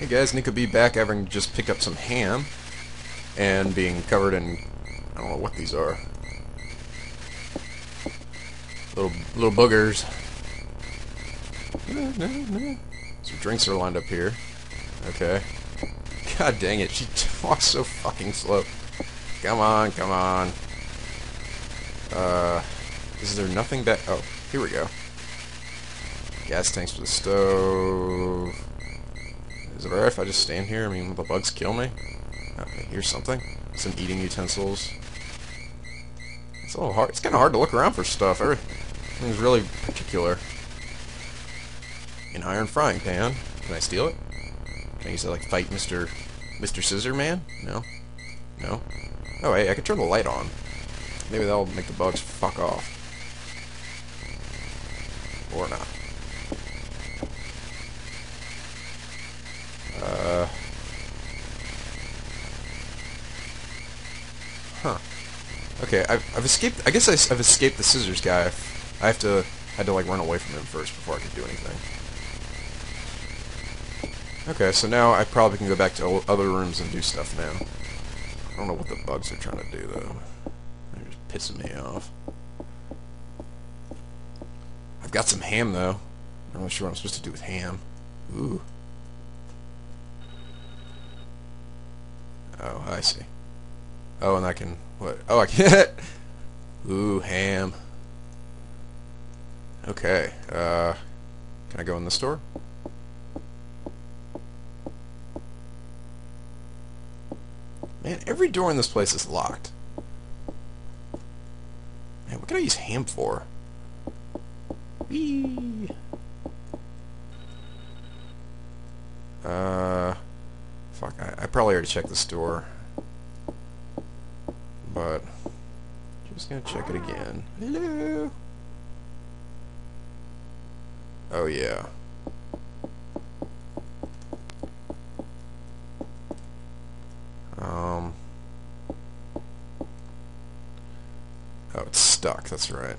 Hey guys, NicoB back having just picked up some ham and being covered in I don't know what these are. Little little boogers. Some drinks are lined up here. Okay. God dang it, she walks so fucking slow. Come on, come on. Uh, is there nothing back? Oh, here we go. Gas tanks for the stove. Is it alright if I just stand here? I mean, will the bugs kill me? Okay, here's something. Some eating utensils. It's a little hard. It's kind of hard to look around for stuff. Everything's really particular. An iron frying pan. Can I steal it? Can I use it like fight Mr. Mr. Scissor Man? No. No. Oh, hey, I can turn the light on. Maybe that'll make the bugs fuck off. Or not. Okay, I've, I've escaped. I guess I, have escaped the scissors guy. I've, to had to like run away from him first before I could do anything. Okay, so now I probably can go back to other rooms and do stuff now. I don't know what the bugs are trying to do though. They're just pissing me off. I've got some ham though. I'm not sure what I'm supposed to do with ham. Ooh. Oh, I see. Oh, and I can... What? Oh, I can't. Ooh, ham. Okay. Uh, can I go in the store? Man, every door in this place is locked. Man, what can I use ham for? Whee! Uh... Fuck, I, I probably already checked the store. But, just gonna check it again. Hello? Oh, yeah. Um... Oh, it's stuck, that's right.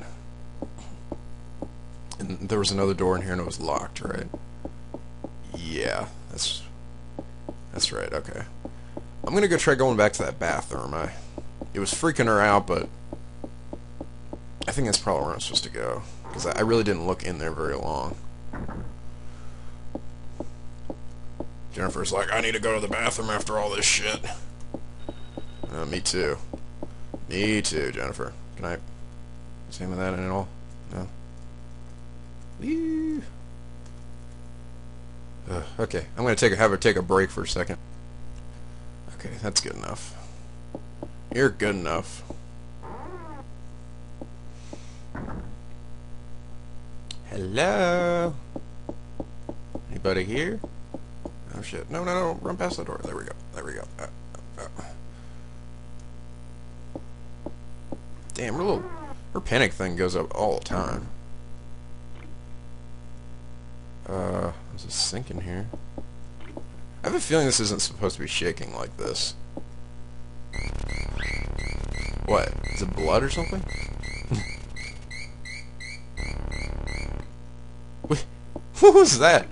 And there was another door in here and it was locked, right? Yeah, that's that's right, okay. I'm gonna go try going back to that bathroom. I, it was freaking her out, but I think that's probably where I'm supposed to go. Because I, really didn't look in there very long. Jennifer's like, I need to go to the bathroom after all this shit. Uh, me too. Me too, Jennifer. Can I say that at all? No? Uh, okay, I'm gonna take a, have her take a break for a second. Okay, that's good enough. You're good enough. Hello? Anybody here? Oh shit. No, no, no. Run past the door. There we go. There we go. Uh, uh, uh. Damn, her little... Her panic thing goes up all the time. Uh, there's a sink in here. I have a feeling this isn't supposed to be shaking like this. What? Is it blood or something? Was that?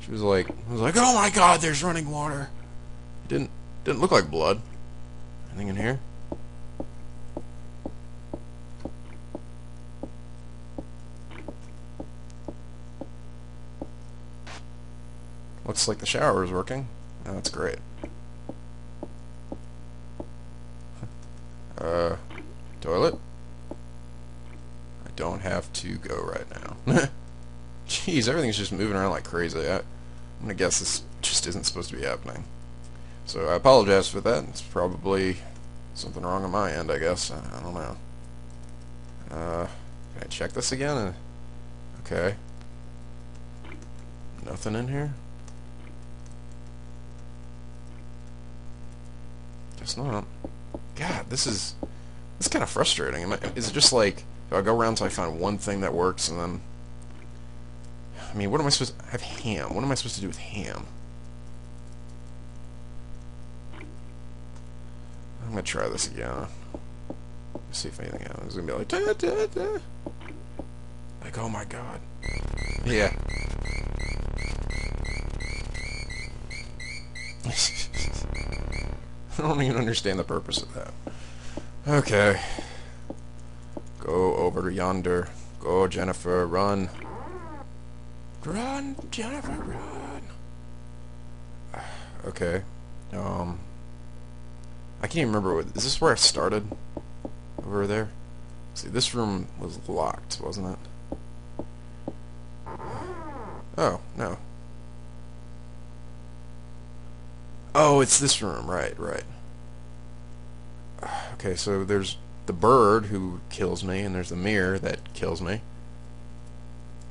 She was like, I was like, oh my god, there's running water. It didn't, didn't look like blood. Anything in here? Looks like the shower is working. Oh, that's great. Uh, toilet? I don't have to go right now. Jeez, everything's just moving around like crazy. I, I'm gonna guess this just isn't supposed to be happening. So I apologize for that. It's probably something wrong on my end, I guess. I, I don't know. Uh, can I check this again? Uh, okay. Nothing in here? Guess not. God, this is this is kind of frustrating. I, is it just like do I go around until I find one thing that works and then? I mean, what am I supposed to I have ham? What am I supposed to do with ham? I'm gonna try this again. Let's see if anything happens. It's gonna be like, da, da, da. like, oh my god. Yeah. I don't even understand the purpose of that. Okay. Over yonder. Go, Jennifer, run. Run, Jennifer, run. Okay. Um. I can't even remember. What, is this where I started? Over there? See, this room was locked, wasn't it? Oh, no. Oh, it's this room. Right, right. Okay, so there's the bird who kills me, and there's the mirror that kills me.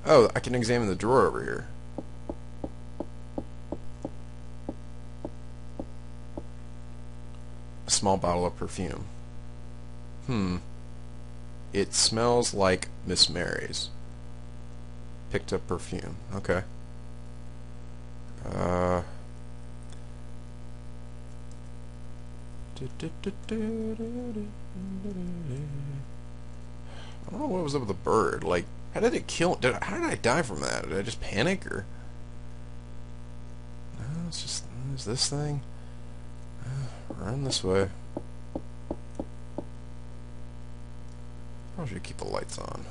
Oh, I can examine the drawer over here. A small bottle of perfume. Hmm. It smells like Miss Mary's. Picked up perfume. Okay. Uh... I don't know what was up with the bird. Like, how did it kill? Did how did I die from that? Did I just panic or? No, it's just is this thing. Run this way. Probably should keep the lights on.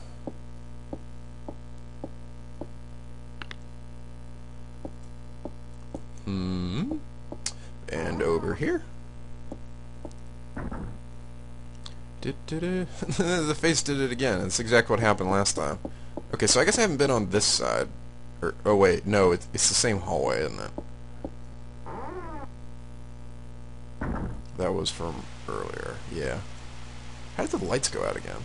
Hmm. And over here. the face did it again. That's exactly what happened last time. Okay, so I guess I haven't been on this side. Or, oh wait, no, it's, it's the same hallway, isn't it? That was from earlier, yeah. How did the lights go out again?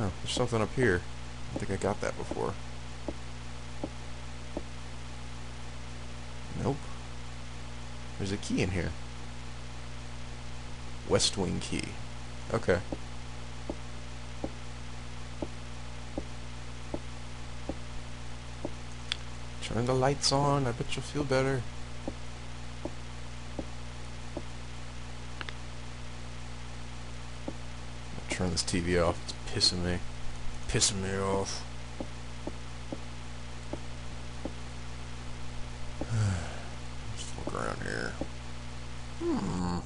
Oh, there's something up here. I think I got that before. Nope. There's a key in here. West Wing key. Okay. Turn the lights on, I bet you'll feel better. turn this TV off, it's pissing me. Pissing me off. Look around here. Hmm.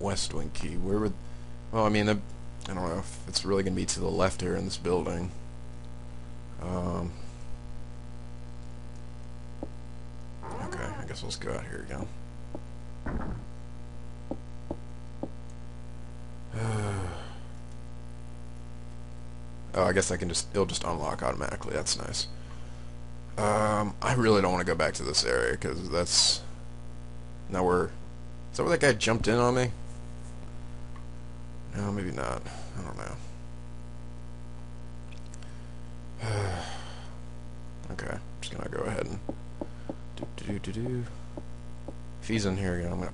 west wing key. Where would... Well, I mean, I don't know if it's really going to be to the left here in this building. Um, okay, I guess let's go out here again. oh, I guess I can just... It'll just unlock automatically. That's nice. Um, I really don't want to go back to this area, because that's... Now we're... Is that where that guy jumped in on me? No, maybe not. I don't know. okay, I'm just gonna go ahead and do do do do do. If he's in here again, I'm gonna.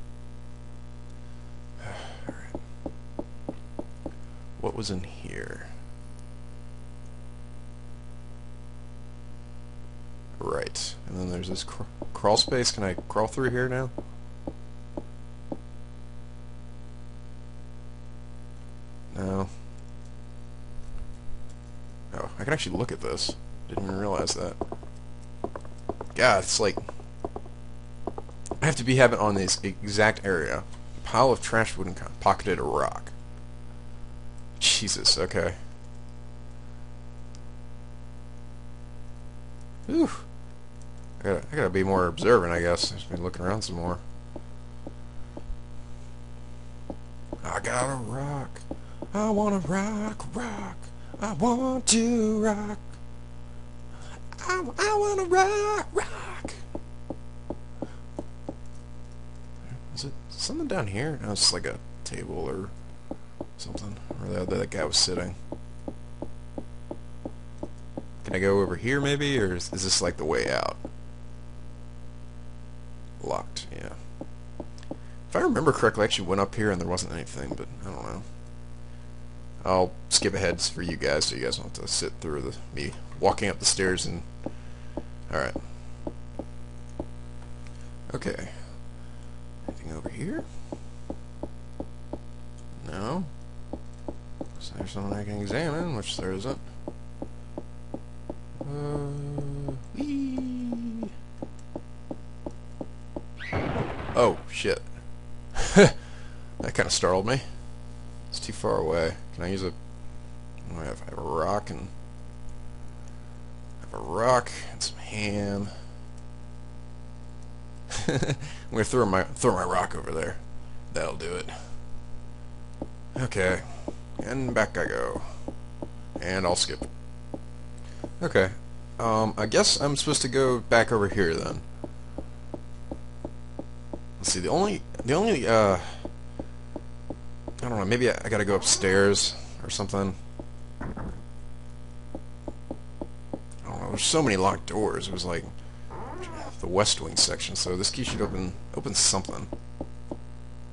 What was in here? Right, and then there's this cr crawl space. Can I crawl through here now? No. Oh, I can actually look at this. Didn't even realize that. God, it's like... I have to be having on this exact area. A pile of trash and pocketed a rock. Jesus, okay. Ooh. I gotta, I gotta be more observant, I guess. Just be looking around some more. I got a rock. I wanna rock, rock. I want to rock. I, I wanna rock, rock. Is it something down here? No, it's like a table or something. Where that, that guy was sitting. Can I go over here maybe? Or is, is this like the way out? Locked, yeah. If I remember correctly, I actually went up here and there wasn't anything, but I don't know. I'll skip ahead for you guys so you guys don't have to sit through the me walking up the stairs and alright. Okay. Anything over here? No. is there something I can examine, which there isn't. Uh. Oh, shit. that kind of startled me. It's too far away. Can I use a... Oh, I have, I have a rock and... I have a rock and some ham. I'm gonna throw my throw my rock over there. That'll do it. Okay. And back I go. And I'll skip. Okay. Um, I guess I'm supposed to go back over here then. Let's see, the only, the only, uh, I don't know, maybe I, I gotta go upstairs or something. I don't know, there's so many locked doors, it was like the West Wing section, so this key should open, open something.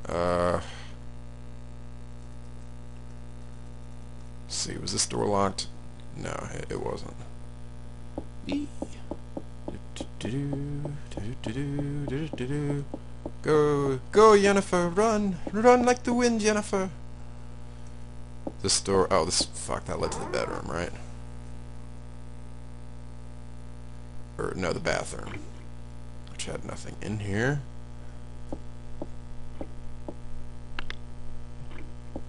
Uh... see, was this door locked? No, it, it wasn't. Go, go, Jennifer, run, run like the wind, Jennifer. This door, oh, this, fuck, that led to the bedroom, right? Or, no, the bathroom, which had nothing in here.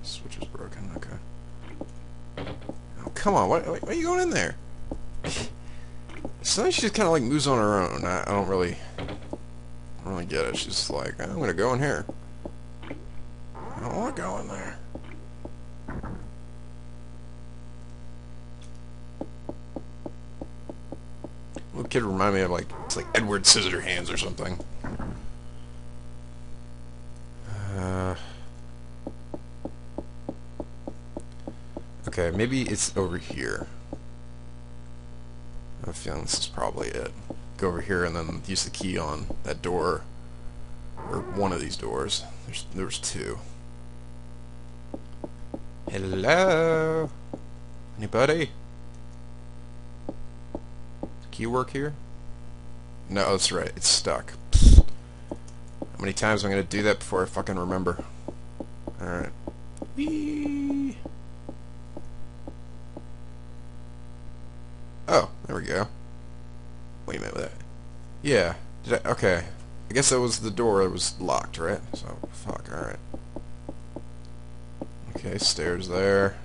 Switch is broken, okay. Oh, come on, why, why are you going in there? Sometimes she just kind of like moves on her own. I, I don't really, I don't get it. She's like, I'm gonna go in here. I don't want to go in there. Little kid remind me of like it's like Edward Scissorhands or something. Uh, okay, maybe it's over here. I have a feeling this is probably it. Go over here and then use the key on that door, or one of these doors. There's there's two. Hello, anybody? Key work here? No, that's right. It's stuck. How many times am I gonna do that before I fucking remember? All right. Whee! Oh, there we go. Wait a minute, that. Yeah. I, okay. I guess that was the door that was locked, right? So, fuck, alright. Okay, stairs there.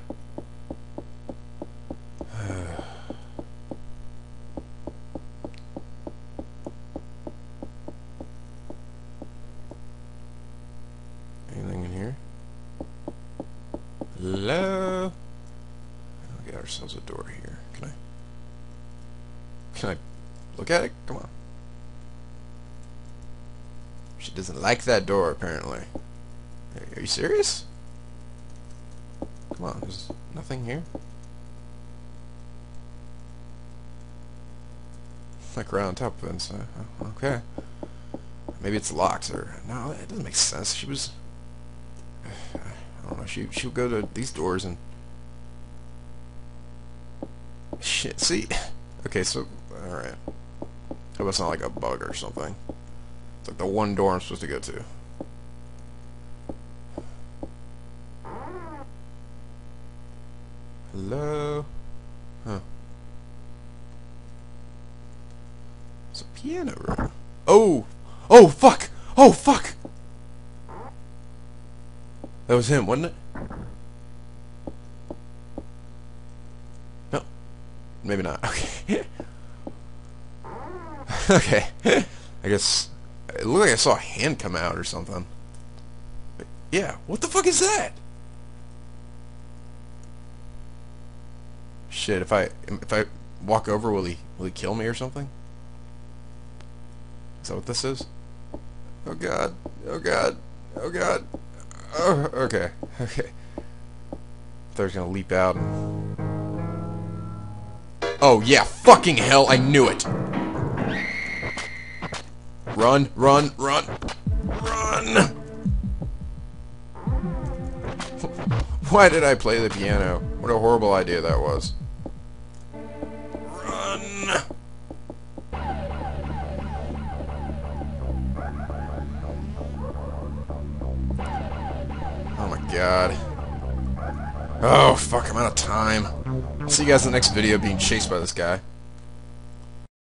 Anything in here? Hello? We got ourselves a door here. Can I? Can I look at it? Come on. She doesn't like that door, apparently. Are you serious? Come on, there's nothing here? Like right on top of it, so, uh, okay. Maybe it's locked, or... No, it doesn't make sense. She was... I don't know, she, she would go to these doors and... Shit, see... Okay, so... Alright. Hope it's not like a bug or something. It's like the one door I'm supposed to go to. Hello? Huh. It's a piano room. Oh! Oh, fuck! Oh, fuck! That was him, wasn't it? No. Maybe not. Okay. okay. It looked like I saw a hand come out or something. But yeah, what the fuck is that? Shit, if I if I walk over, will he will he kill me or something? Is that what this is? Oh god. Oh god. Oh god. Oh, okay. Okay. Was gonna leap out and... Oh yeah, fucking hell, I knew it! Run, run, run, run! Why did I play the piano? What a horrible idea that was. Run! Oh my god. Oh, fuck, I'm out of time. See you guys in the next video being chased by this guy.